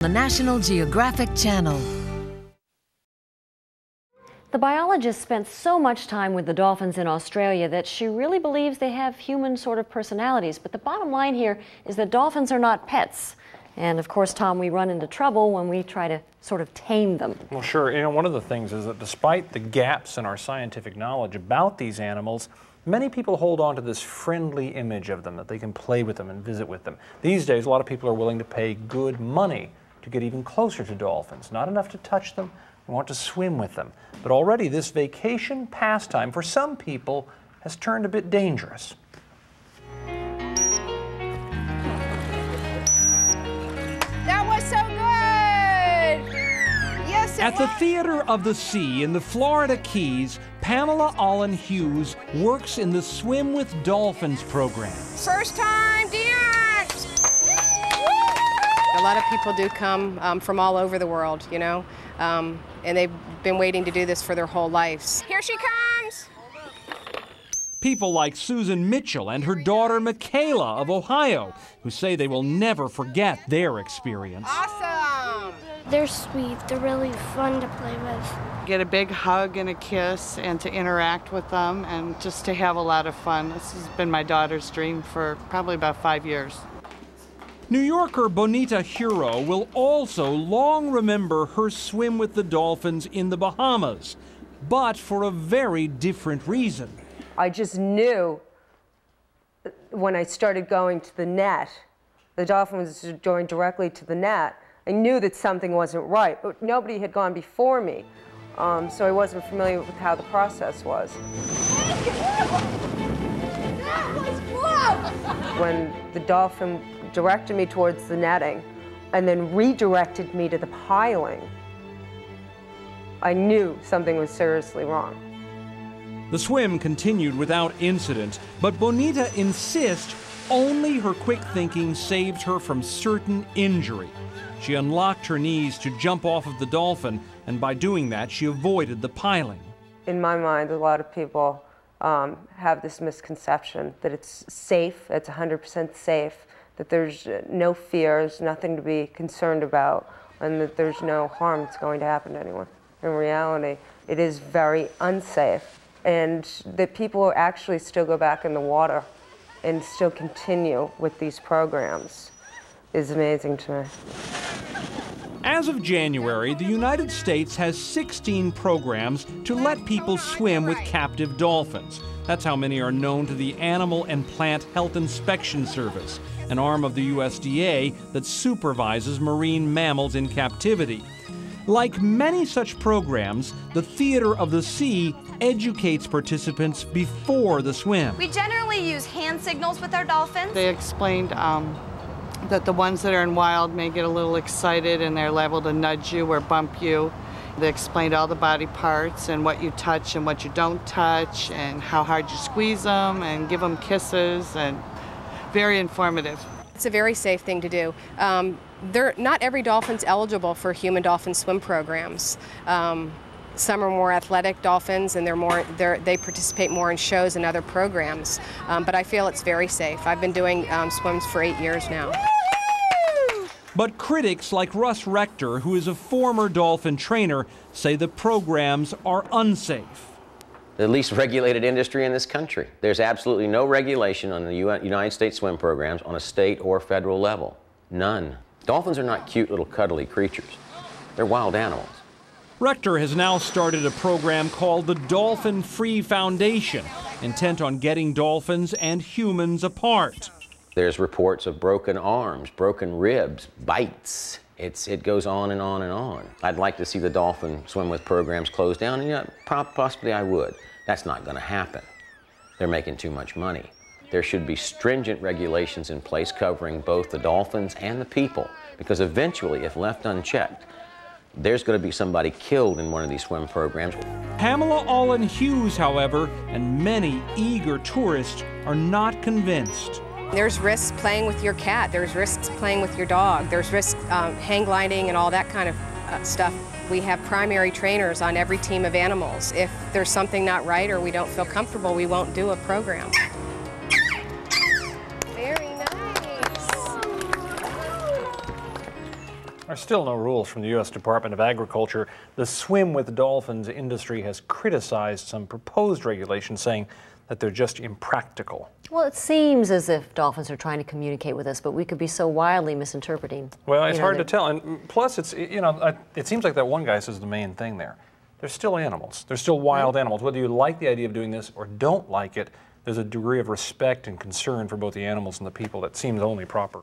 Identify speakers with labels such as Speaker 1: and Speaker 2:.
Speaker 1: The National Geographic Channel.
Speaker 2: The biologist spent so much time with the dolphins in Australia that she really believes they have human sort of personalities. But the bottom line here is that dolphins are not pets. And of course, Tom, we run into trouble when we try to sort of tame them.
Speaker 3: Well, sure. You know, one of the things is that despite the gaps in our scientific knowledge about these animals, many people hold on to this friendly image of them, that they can play with them and visit with them. These days, a lot of people are willing to pay good money to get even closer to dolphins. Not enough to touch them, we want to swim with them. But already this vacation pastime for some people has turned a bit dangerous.
Speaker 4: That was so good! Yes, it
Speaker 5: At the. Theater of the Sea in the Florida Keys, Pamela Allen Hughes works in the Swim with Dolphins program.
Speaker 4: First time dance!
Speaker 6: A lot of people do come um, from all over the world, you know, um, and they've been waiting to do this for their whole lives.
Speaker 4: Here she comes!
Speaker 5: People like Susan Mitchell and her daughter Michaela of Ohio, who say they will never forget their experience.
Speaker 4: Awesome!
Speaker 7: They're sweet. They're really fun to play with.
Speaker 8: get a big hug and a kiss and to interact with them and just to have a lot of fun. This has been my daughter's dream for probably about five years.
Speaker 5: New Yorker Bonita Hero will also long remember her swim with the dolphins in the Bahamas, but for a very different reason.
Speaker 9: I just knew when I started going to the net, the dolphin was going directly to the net. I knew that something wasn't right, but nobody had gone before me, um, so I wasn't familiar with how the process was. When the dolphin directed me towards the netting and then redirected me to the piling, I knew something was seriously wrong.
Speaker 5: The swim continued without incident, but Bonita insists only her quick thinking saved her from certain injury. She unlocked her knees to jump off of the dolphin, and by doing that, she avoided the piling.
Speaker 9: in my mind, a lot of people um, have this misconception that it's safe, it's 100% safe, that there's no fears, nothing to be concerned about, and that there's no harm that's going to happen to anyone. In reality, it is very unsafe, and that people actually still go back in the water and still continue with these programs is amazing to me.
Speaker 5: As of January, the United States has 16 programs to let people swim with captive dolphins. That's how many are known to the Animal and Plant Health Inspection Service, an arm of the USDA that supervises marine mammals in captivity. Like many such programs, the Theater of the Sea educates participants before the swim.
Speaker 10: We generally use hand signals with our dolphins.
Speaker 8: They explained um, that the ones that are in wild may get a little excited and they're liable to nudge you or bump you. They explained all the body parts and what you touch and what you don't touch and how hard you squeeze them and give them kisses and very informative.
Speaker 6: It's a very safe thing to do. Um, they're, not every dolphin's eligible for human dolphin swim programs. Um, some are more athletic dolphins, and they're more they're, they participate more in shows and other programs. Um, but I feel it's very safe. I've been doing um, swims for eight years now.
Speaker 5: But critics like Russ Rector, who is a former dolphin trainer, say the programs are unsafe.
Speaker 11: the least regulated industry in this country. There's absolutely no regulation on the United States swim programs on a state or federal level. None. Dolphins are not cute little cuddly creatures. They're wild animals.
Speaker 5: Rector has now started a program called the Dolphin Freedom Foundation, intent on getting dolphins and humans apart.
Speaker 11: There's reports of broken arms, broken ribs, bites. It's, it goes on and on and on. I'd like to see the dolphin swim with programs closed down, and possibly I would. That's not going to happen. They're making too much money. There should be stringent regulations in place covering both the dolphins and the people, because eventually, if left unchecked, there's going to be somebody killed in one of these swim programs.
Speaker 5: Pamela Allen Hughes, however, and many eager tourists are not convinced.
Speaker 6: There's risks playing with your cat. There's risks playing with your dog. There's risks um, hang gliding and all that kind of uh, stuff. We have primary trainers on every team of animals. If there's something not right or we don't feel comfortable, we won't do a program. Very nice.
Speaker 3: There's still no rules from the U.S. Department of Agriculture. The swim with dolphins industry has criticized some proposed regulations, saying that they're just impractical.
Speaker 2: Well, it seems as if dolphins are trying to communicate with us, but we could be so wildly misinterpreting.
Speaker 3: Well, it's
Speaker 2: you know,
Speaker 3: hard to tell, and plus, it's you know, it seems like that one guy says the main thing there. They're still animals. They're still wild animals. Whether you like the idea of doing this or don't like it, there's a degree of respect and concern for both the animals and the people that seems only proper.